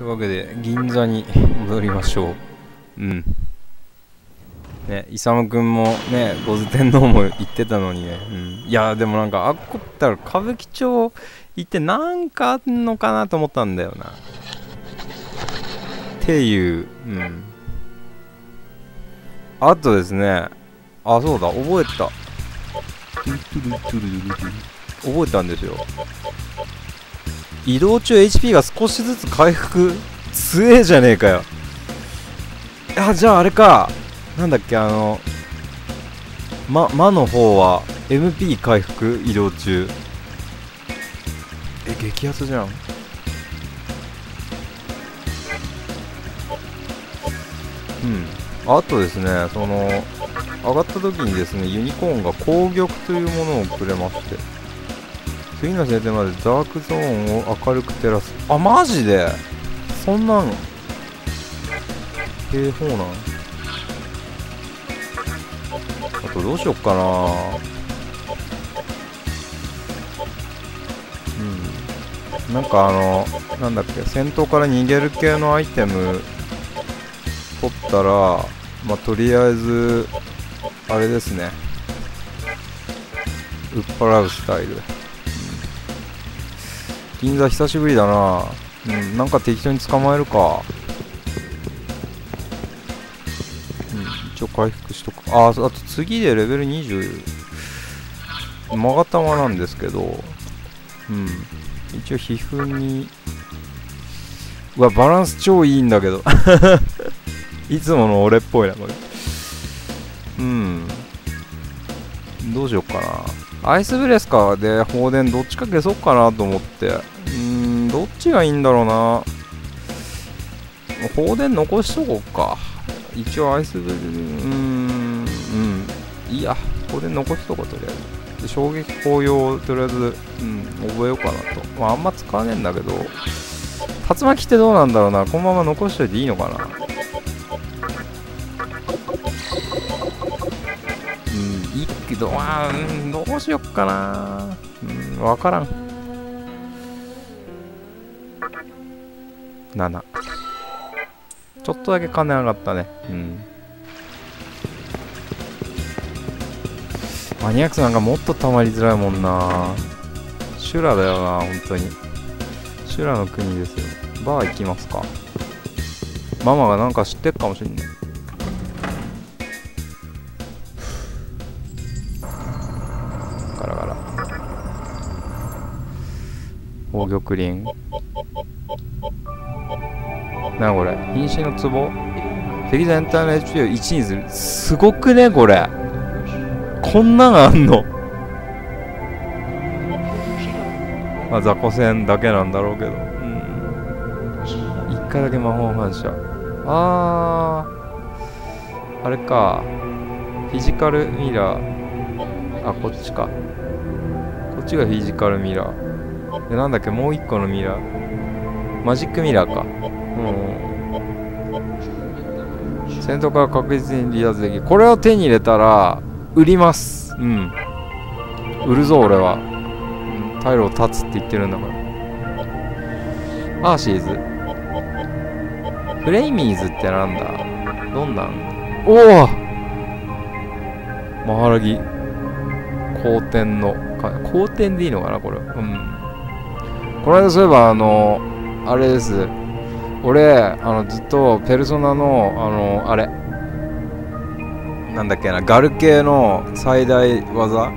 というわけで銀座に戻りましょう。うん。ね勇くんもね五頭天皇も言ってたのにね、うん、いやでもなんかあっこったら歌舞伎町行ってなんかあんのかなと思ったんだよな。っていう。うん。あとですね。あそうだ覚えた。覚えたんですよ移動中 HP が少しずつ回復？強えじゃねえかよ。あじゃああれか。なんだっけあのま、魔の方は MP 回復？移動中。え激アツじゃん。うん。あとですねその上がった時にですねユニコーンが攻撃というものをくれまして。次の晴天までダークゾーンを明るく照らす。あマジで？そんなん？警報なん？あとどうしよっかな。うん。なんかあのなんだっけ？戦闘から逃げる系のアイテム取ったらまあとりあえずあれですね。売っ払うスタイル、銀座久しぶりだな。うんなんか適当に捕まえるか。うん一応回復しとく。ああと次でレベル20マガタマなんですけど。うん。一応皮膚に。うわバランス超いいんだけど。いつもの俺っぽいなこれ。うん。どうしようかな。アイスブレスか。で放電どっちか消そうかなと思って。うんどっちがいいんだろうな。放電残しとこうか。一応アイスブレスうんうん。いや。放電残しとこうとりあえず。衝撃紅葉をとりあえず、うん、覚えようかなと、まあ、あんま使わねえんだけど。竜巻ってどうなんだろうな。このまま残しといていいのかな。どあ、うん、どうしよっかな。うんわからん。7ちょっとだけ金上がったね。うん。マニアックスなんかもっとたまりづらいもんな。修羅だよな本当に。修羅の国ですよ。バー行きますか。ママがなんか知ってるかもしんない宝玉林なこれ瀕死の壺敵全体の HP を1にする。すごくねこれ。こんなんあんの？まあ雑魚戦だけなんだろうけど。うん。1回だけ魔法反射。あー。あれか。フィジカルミラー。あこっちか。こっちがフィジカルミラー。でなんだっけ？もう1個のミラー？マジックミラーか。うん。戦闘から確実に離脱できる。これを手に入れたら売ります。うん。売るぞ俺は、うん、退路を断つって言ってるんだから。アーシーズ。フレイミーズってなんだ？どんなん？おお！マハラギ。光天の光天でいいのかなこれ。うんこの間そういえばあのあれです。俺あのずっとペルソナのあのあれ。なんだっけなガル系の最大技。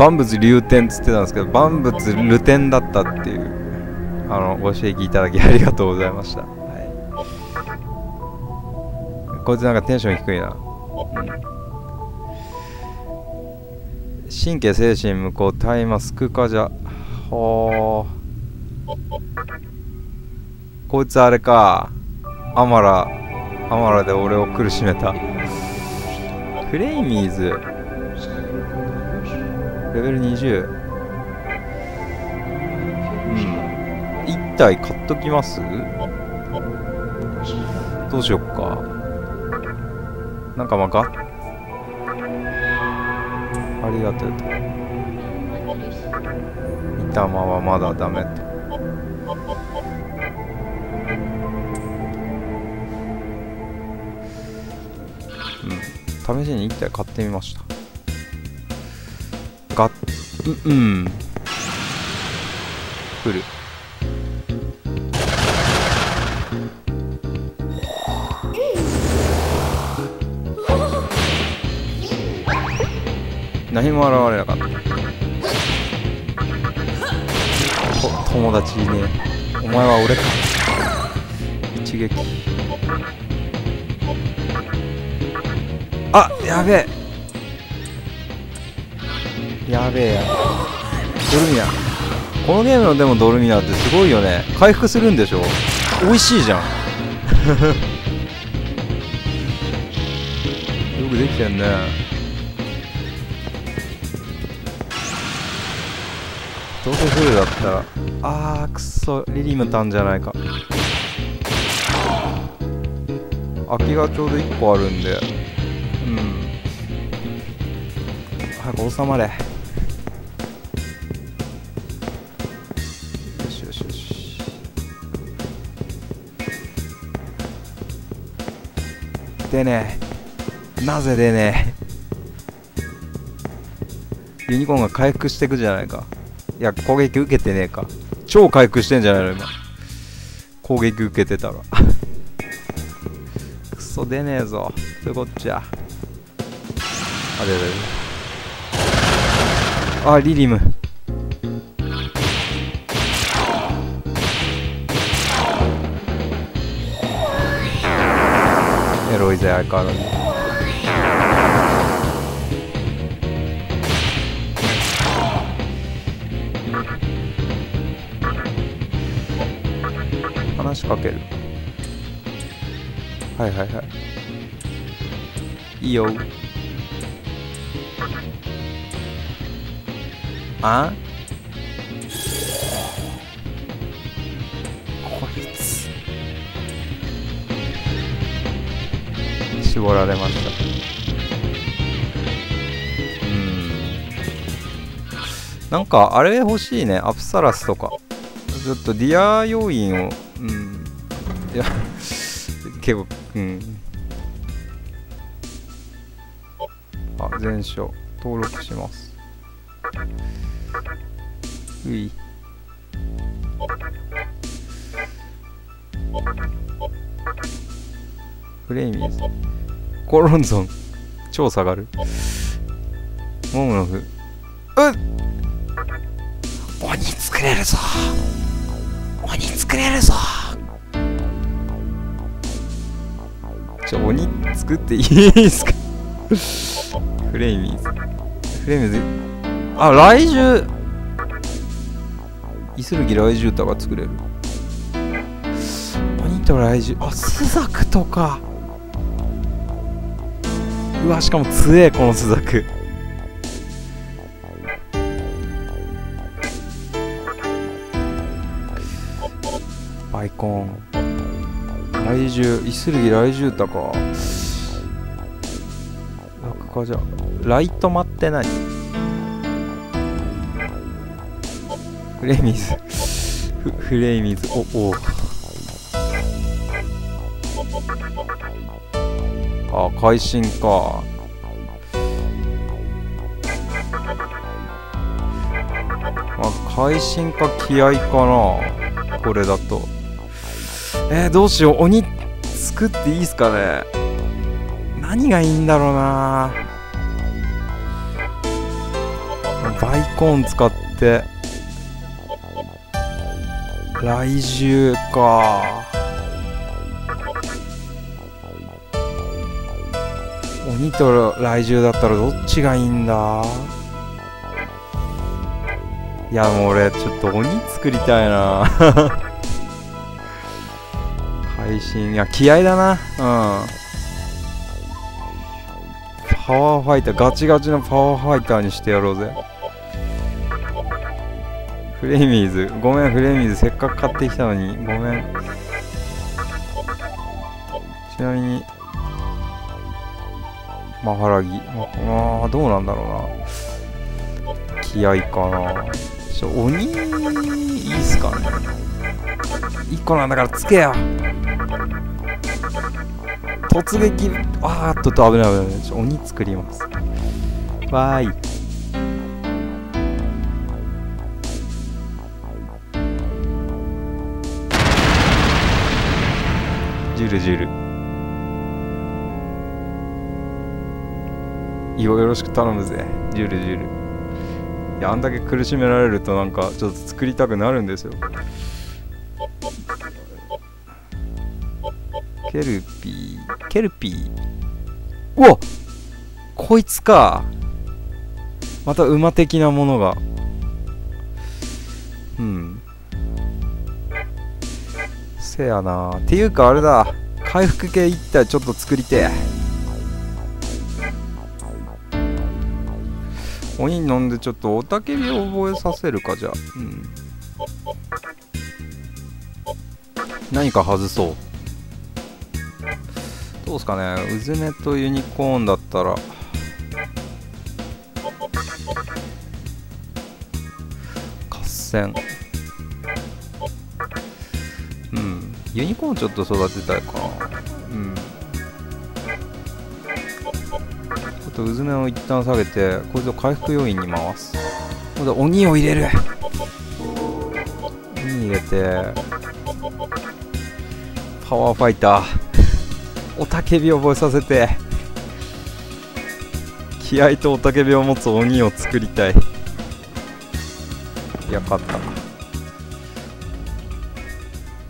万物流天っつってたんですけど万物流天だったっていうあのご指摘いただきありがとうございました、はい、こいつなんかテンション低いな、うん、神経精神無効タイマスク化じゃ。ほーこいつあれか。アマラアマラで俺を苦しめた。フレイミーズ。レベル20うん。1体買っときます？どうしよっか。なんかまあがありがとう。玉はまだダメと。うん、試しに1体買ってみました。がッううん。フル何も現れなかった。友達いねお前は俺か。一撃。あやべえ。やべえや。ドルミナ。このゲームのでもドルミナってすごいよね。回復するんでしょ？美味しいじゃん。よくできてんね。どうせフルだった？らくそリリムたんじゃないか。空きがちょうど1個あるんで。うん。早く収まれ。よしよしよし。でねなぜでねユニコーンが回復していくじゃないか。いや攻撃受けてねえか。超回復してんじゃないの今。攻撃受けてたら。クソ出ねえぞ。とこっちゃ。あれれれあリリム。エロいぜ相変わらずかける。はいはいはい。いいよ。あ？こいつ。絞られました。うん。なんかあれ欲しいね。アプサラスとか。ちょっとディア要員をいや結構うん。あ全書登録します。うい。フレイミーズ。コロンゾン。超下がる。モムノフ。うっ。鬼作れるぞ。鬼作れるぞ。ちょ鬼作っていいですか？フレイミーズ。フレイミーズ。あ来獣。イスルギ来獣とか作れる。鬼と来獣。あスザクとか。うわしかも強えこのスザク。アイコン。来獣イスルギ来獣とか。なんかじゃあライト待って何フレイミズ。フフレイミズ。おお。あ会心か。まあ会心か気合かな。これだと。えー、どうしよう。鬼作っていいっすかね。何がいいんだろうな。バイコン使って。来獣か。鬼と来獣だったらどっちがいいんだ。いやもう俺ちょっと鬼作りたいな。配信いや気合だな。うん。パワーファイターガチガチのパワーファイターにしてやろうぜ。フレイミーズ。ごめんフレイミーズせっかく買ってきたのに。ごめん。ちなみにマハラギ。まあどうなんだろうな。気合かな。ちょ鬼いいっすかね。1個なんだからつけよ。突撃。あーっとと危ない危ない。鬼作ります。わーい。ジュルジュル。よよろしく頼むぜ。ジュルジュル。いやあんだけ苦しめられるとなんかちょっと作りたくなるんですよ。ケルピーケルピー。うわこいつか。また馬的なものが。うん。せやな。っていうかあれだ。回復系一体ちょっと作りてえ。鬼飲んでちょっと雄たけびを覚えさせるかじゃあ。うん。何か外そう。どうすかね。うずめとユニコーンだったら。合戦。うん。ユニコーンちょっと育てたいかな。うん。ちょっとうずめを一旦下げてこいつを回復要因に回す。ほんで鬼を入れる。鬼入れて。パワーファイター。おたけびを覚えさせて。気合とおたけびを持つ鬼を作りたい。やかった。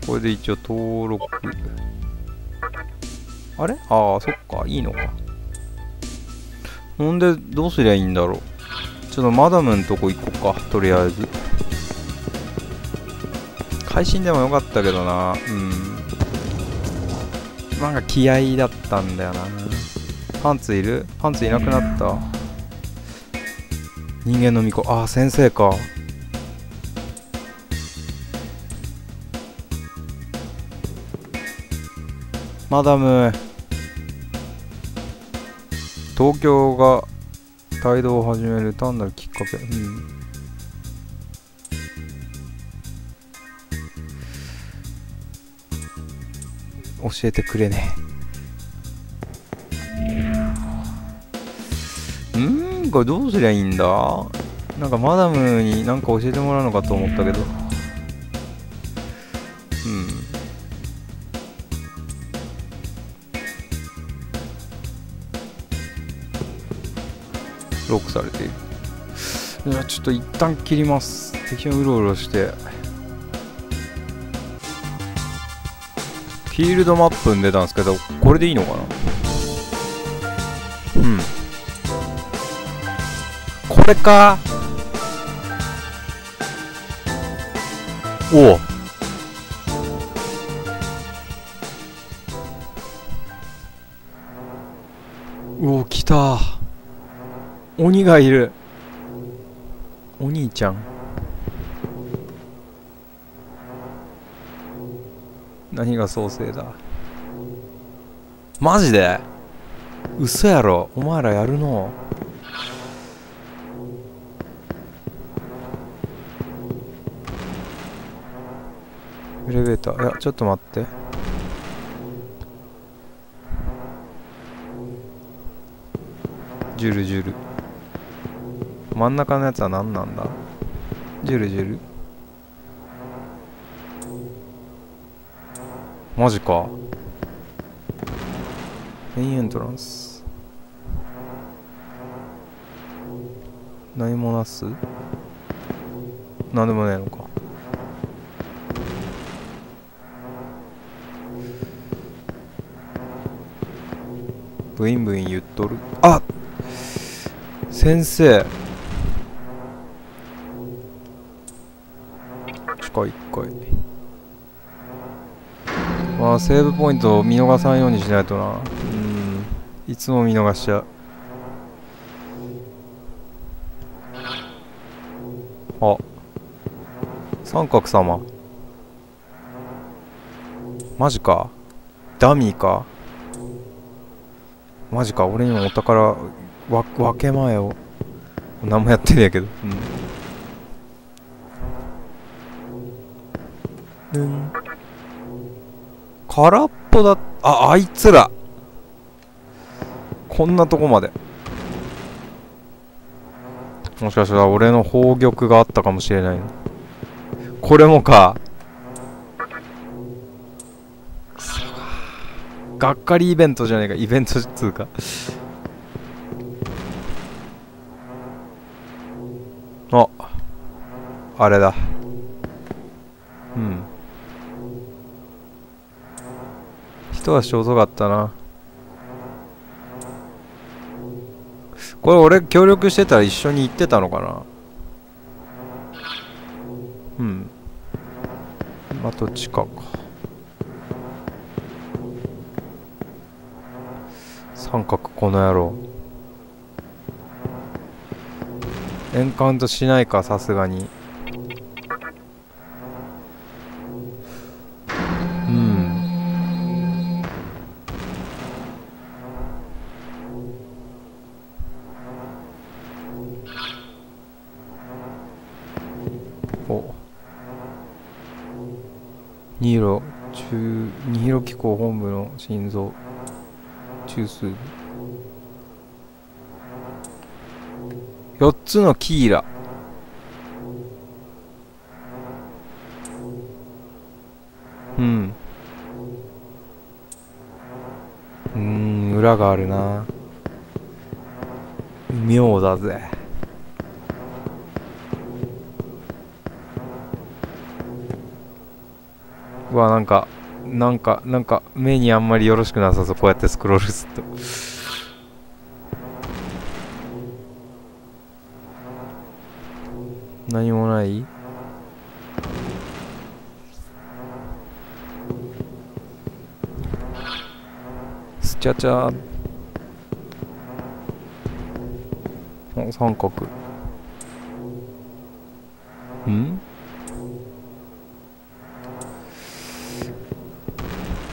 これで一応登録。あれ？ああそっか。いいのか。ほんでどうすりゃいいんだろう。ちょっとマダムんとこ行こうか。とりあえず。会心でもよかったけどな。うん。なんか気合だったんだよな。パンツいる？パンツいなくなった。人間の巫女。ああ先生か。マダム。東京が帯同を始める単なるきっかけ。うん教えてくれね。うんこれどうすりゃいいんだ？なんかマダムになんか教えてもらうのかと思ったけど。うん。ロックされている。いやちょっと一旦切ります。敵をうろうろして。フィールドマップに出たんですけどこれでいいのかな？うん。これか。お。おお来た。鬼がいる。お兄ちゃん。何が創生だ？マジで？嘘やろ？お前らやるの？エレベーター。いやちょっと待って。ジュルジュル。真ん中のやつは何なんだ？ジュルジュル。マジか。メインエントランス。何もなす？何でもねえのか。ブインブイン言っとる。あっ！先生。地下1階まあセーブポイントを見逃さんようにしないとな。うん。いつも見逃しちゃう。あ。三角様。マジか。ダミーか。マジか。俺にもお宝わ分け前を。何もやってねえけど。うん。うん空っぽだ。ああいつら。こんなとこまで。もしかしたら俺の宝玉があったかもしれない。これもか。がっかりイベントじゃねえか。イベントっつうか。ああれだ。一足遅かったな。これ俺協力してたら一緒に行ってたのかな。うん。あどっちかか。三角この野郎。エンカウントしないかさすがに。臓中枢。4つのキーラ。うん。うん裏があるな。妙だぜ。うわなんかなんかなんか目にあんまりよろしくなさそう。こうやってスクロールすると。何もない？スチャチャ。お三角。うん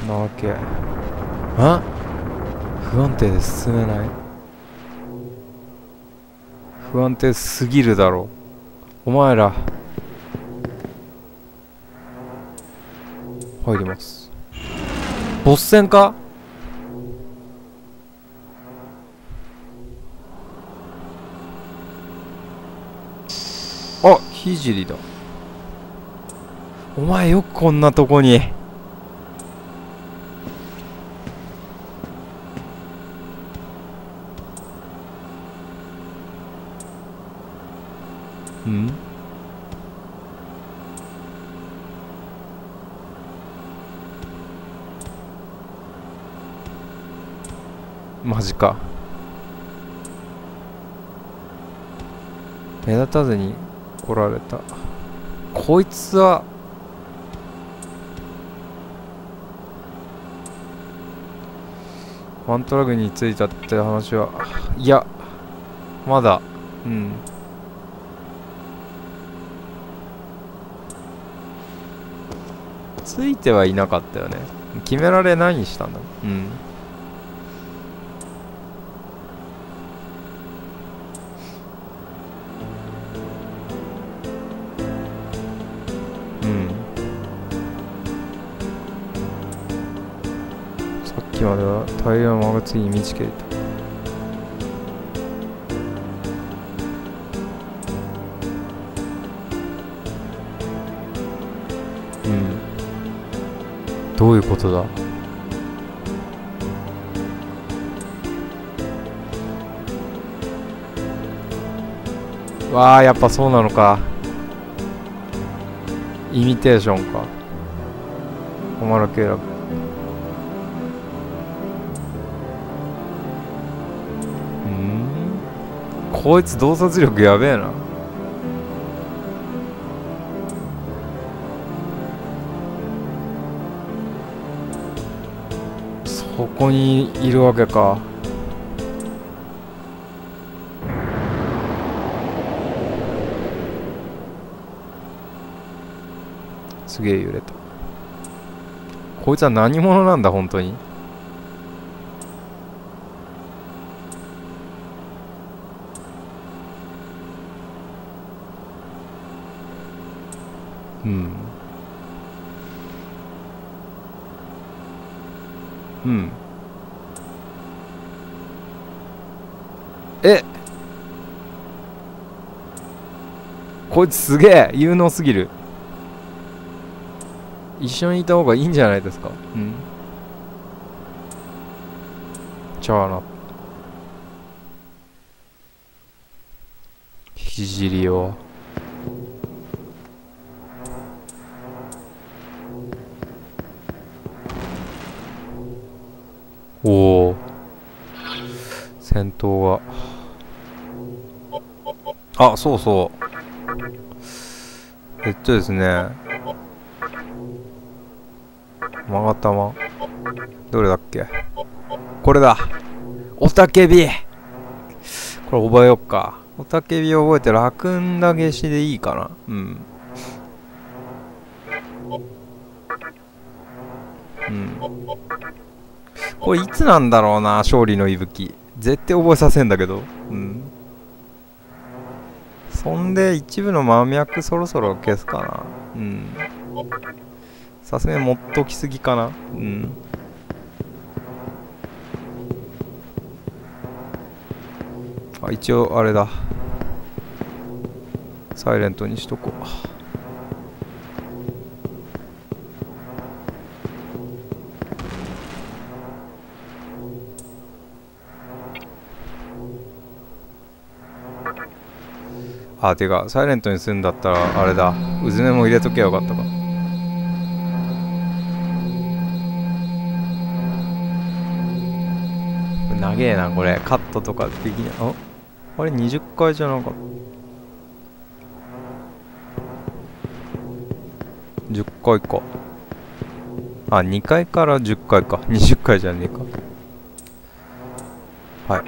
なわけ。あ？不安定で進めない？不安定すぎるだろお前ら。入ります。ボス戦か？あひじりだ。お前よくこんなとこにうんマジか。目立たずに来られた。こいつはワントラグに着いたって話はいやまだうん。ついてはいなかったよね。決められ何したんだ。うん。きまでは大量の間が次に満ち切れたうん。どういうことだ？わあやっぱそうなのか。イミテーションか。おまらけ？楽こいつ洞察力やべえな。そこにいるわけか。すげえ揺れた。こいつは何者なんだ本当に？こいつすげえ有能すぎる。一緒にいた方がいいんじゃないですか？うん。ちゃあなひじりを。おお戦闘が。あそうそうえっとですね。まがたまどれだっけ？これだ。おたけび。これ覚えよっか。おたけび覚えてラクンダ消しでいいかな。うん。うん。これいつなんだろうな勝利の息吹。絶対覚えさせんだけど。うん。そんで一部の間脈そろそろ消すかな。うん。さすがに持っときすぎかな。うん。あ一応あれだ。サイレントにしとこう。あてかサイレントにするんだったらあれだ。うずめも入れとけばよかったか。長えなこれ。カットとかできない。ああれ20回じゃなかった。10回か。あ2回から10回か。20回じゃねえか。はい。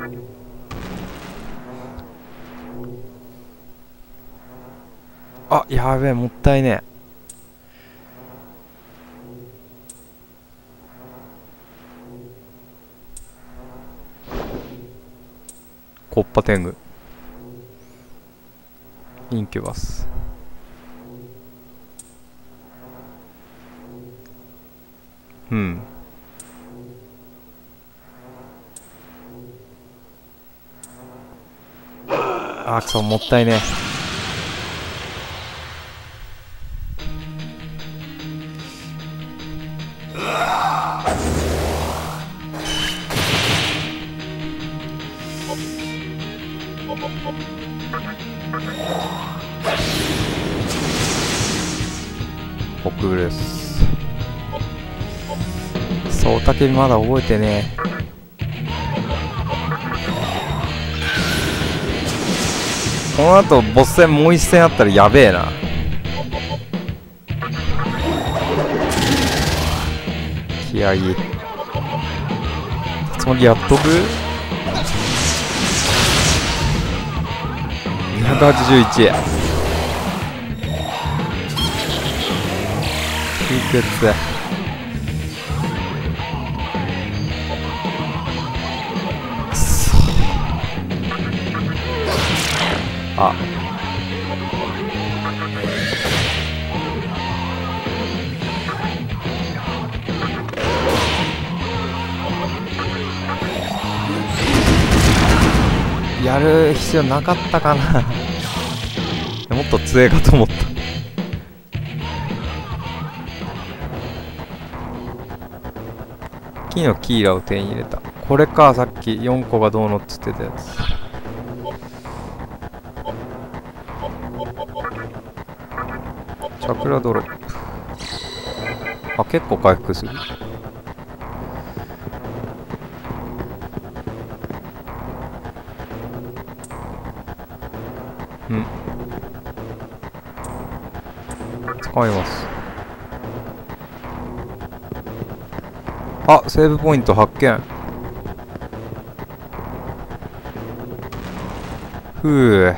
あやべえもったいねえ。コッパ天狗。インキュバス。うん。あくそもったいね北そうたけびまだ覚えてねこの後ボス戦もう一戦あったらやべえな。気合い。つまりやっとく？281円いくつ必要なかったかな。もっと強えかと思った。木のキーラを手に入れた。これかさっき4個がどうのっつってたやつ。チャクラドロップあ結構回復する。使います。あセーブポイント発見。ふう。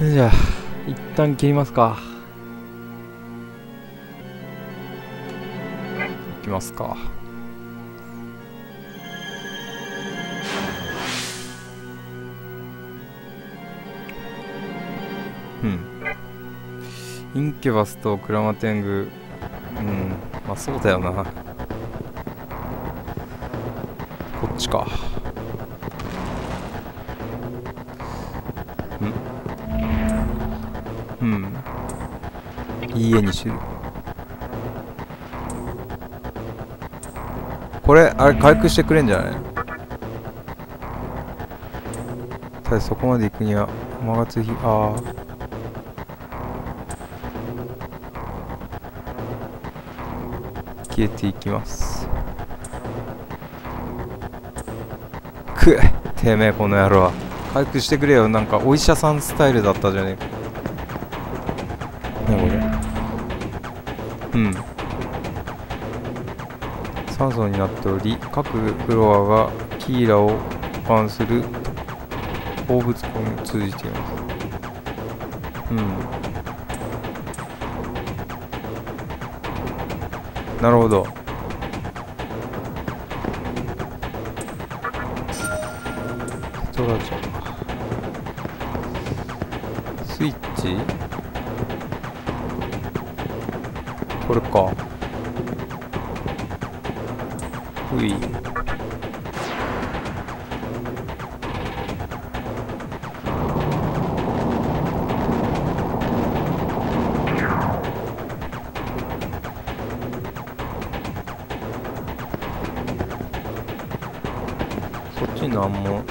じゃあ一旦切りますか。いきますか。インキュバスとクラマテング。うんまあそうだよな。こっちか。うん。うん。いい絵にしてるこれあれ回復してくれんじゃない？ただそこまで行くには間がついああ消えていきます。くえてめえこの野郎。は回復してくれよ。なんかお医者さんスタイルだったじゃねえか。ねこれ。うん。酸素になっており各フロアがキーラを保管する放物庫に通じています。うん。なるほど。テトラジャスイッチ？これか。ほいそっちなんも。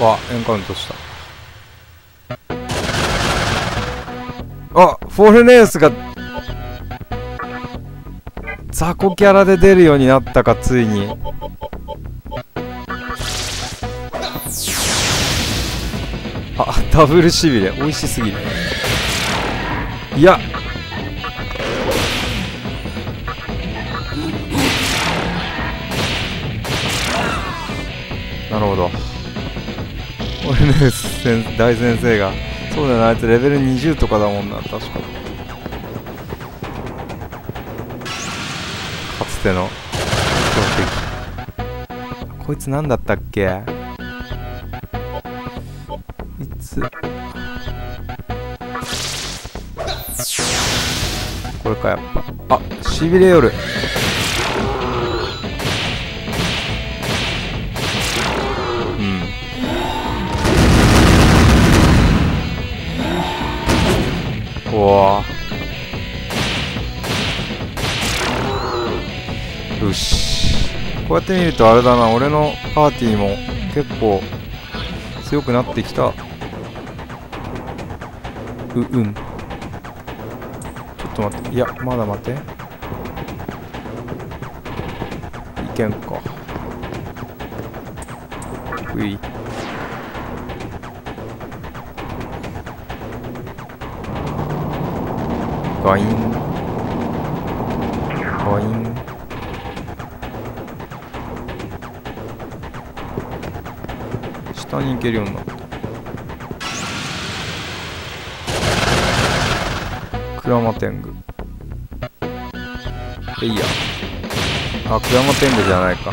わエンカウントした。あフォルネウスが雑魚キャラで出るようになったかついに。あダブルしびれ美味しすぎる。いや。ネウス先大先生が。そうだよなあいつレベル20とかだもんな。確かかつての。強敵こいつ何だったっけ？いつ。これかやっぱ。あしびれよるうんうわ。よし。こうやって見るとあれだな。俺のパーティーも結構強くなってきた。ううん。ちょっと待って。いやまだ待て。いけんか。ガインガイン下に行けるようになった。クラマテング。えいや。あクラマテングじゃないか。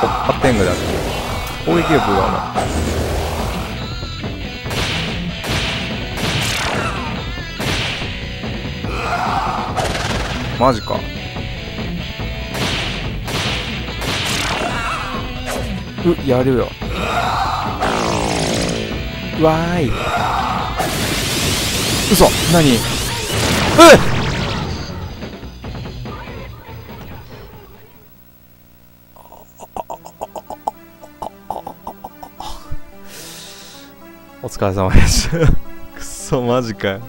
ホッパテングだっけ。攻撃力がなマジか。うやるよ。わーい。嘘。何？えっ！お疲れ様です。くそマジかよ。